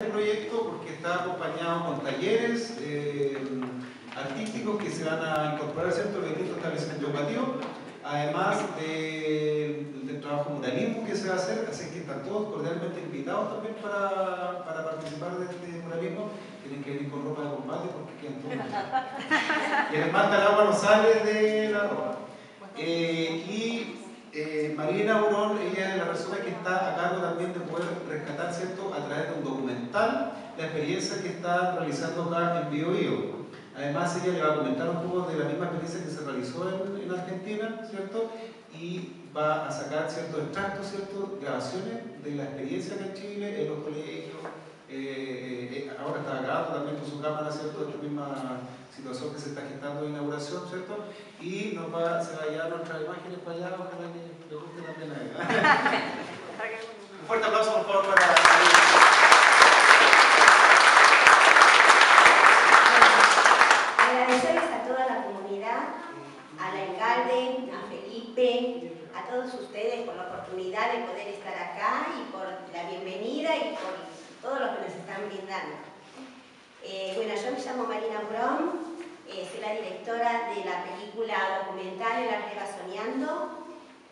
Este proyecto porque está acompañado con talleres eh, artísticos que se van a incorporar ¿cierto? en distintos establecimientos educativos, además de, del trabajo muralismo que se va a hacer, así que están todos cordialmente invitados también para, para participar de este muralismo. Tienen que venir con ropa de combate porque quedan todos. Y además el agua no sale de la ropa. Eh, y eh, Marina Aurón, ella es la persona que está a cargo también de poder rescatar, ¿cierto?, a través de la experiencia que está realizando acá en Bio, Bio. Además, ella le va a comentar un poco de la misma experiencia que se realizó en, en Argentina, ¿cierto? Y va a sacar ciertos extractos, ¿cierto? Grabaciones de la experiencia acá en Chile, en los colegios. Eh, eh, ahora está grabando también con su cámara, ¿cierto? Esta misma situación que se está gestando de inauguración, ¿cierto? Y nos va, se va a llevar nuestras imágenes para allá, ojalá que le guste también a ella. Un fuerte aplauso, por favor, para... Agradecerles a toda la comunidad, al a Felipe, a todos ustedes por la oportunidad de poder estar acá y por la bienvenida y por todo lo que nos están brindando. Eh, bueno, yo me llamo Marina Brown, eh, soy la directora de la película documental El arte va soñando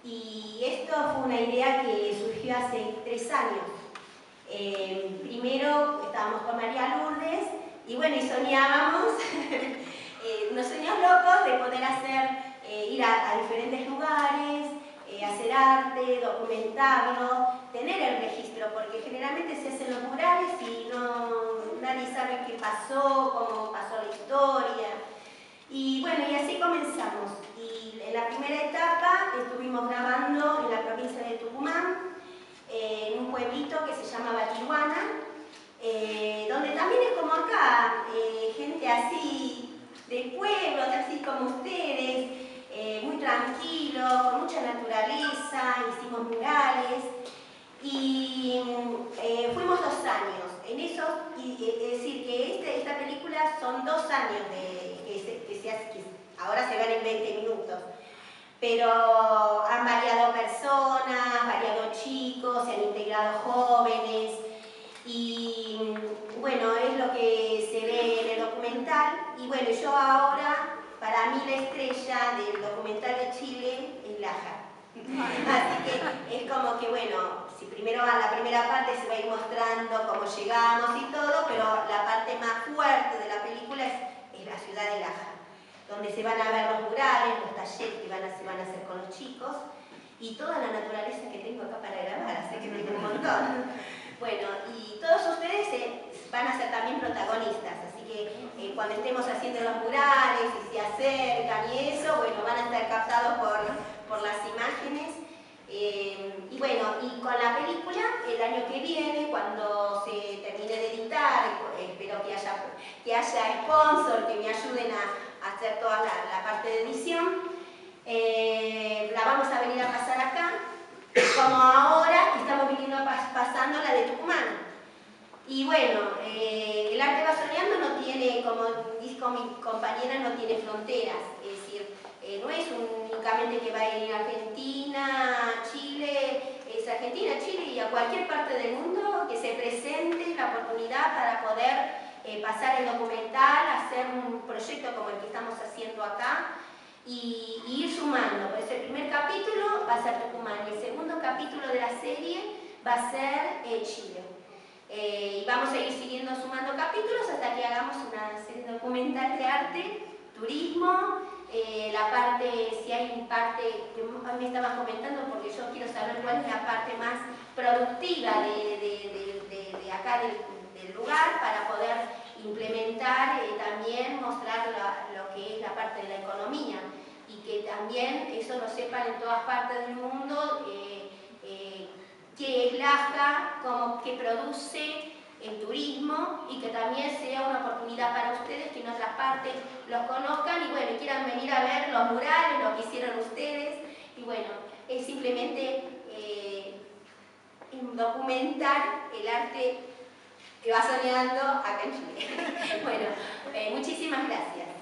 y esto fue una idea que surgió hace tres años. Eh, primero estábamos con María Lourdes y bueno, y soñábamos, eh, unos sueños locos de poder hacer, eh, ir a, diferentes lugares, eh, hacer arte, documentarlo, tener el registro, porque generalmente se hacen los murales y no, nadie sabe qué pasó, cómo pasó la historia. Y bueno, y así comenzamos. Y en la primera etapa estuvimos grabando en la provincia de Tucumán, eh, en un pueblito que se llama Batihuana, eh, donde también es como acá, eh, gente así de pueblos, así como ustedes, eh, muy tranquilo, con mucha naturaleza, hicimos murales y eh, fuimos dos años. En eso, y, es decir, que este, esta película son dos años de, que, se, que, se, que ahora se van en 20 minutos. Pero han variado personas, variado chicos, se han integrado jóvenes y bueno, es lo que se ve en el documental. Y bueno, yo ahora, para mí la estrella del documental de Chile es Laja. Así que bueno, si primero a la a ir mostrando cómo llegamos y todo, pero la parte más fuerte de la película es, es la ciudad de Laja donde se van a ver los murales, los talleres que van a, se van a hacer con los chicos y toda la naturaleza que tengo acá para grabar, así que tengo un montón. Bueno, y todos ustedes eh, van a ser también protagonistas, así que eh, cuando estemos haciendo los murales y se acercan y eso, bueno, van a estar captados por, por las imágenes. Eh, y bueno, y con la película, el año que viene, cuando se termine de editar, espero que haya, que haya sponsor, que me ayuden a hacer toda la, parte de edición. Eh, la vamos a venir a pasar acá, como ahora estamos viniendo pas pasando la de Tucumán. Y bueno, eh, el arte basoneando no tiene, como dijo mi compañera, no tiene fronteras. Es decir, no es únicamente que va a ir a Argentina, Chile, es Argentina, Chile y a cualquier parte del mundo que se presente la oportunidad para poder eh, pasar el documental, hacer un proyecto como el que estamos haciendo acá y, y ir sumando. Por eso el primer capítulo va a ser Tucumán y el segundo capítulo de la serie va a ser eh, Chile. Eh, y vamos a ir siguiendo sumando capítulos hasta que hagamos una serie documental de arte, turismo, eh, la parte, hay un parte, que me estaban comentando porque yo quiero saber cuál es la parte más productiva de, de, acá del del lugar para poder implementar y eh, también mostrar la, lo que es la parte de la economía. Y que también eso lo sepan en todas partes del mundo eh, eh, qué es Laja, cómo, qué produce el turismo y que también sea una oportunidad para ustedes que en otras partes los conozcan y bueno, quieran venir a ver los murales, lo que hicieron ustedes y bueno, es simplemente eh, documentar el arte que va soñando acá en Chile. bueno, eh, muchísimas gracias.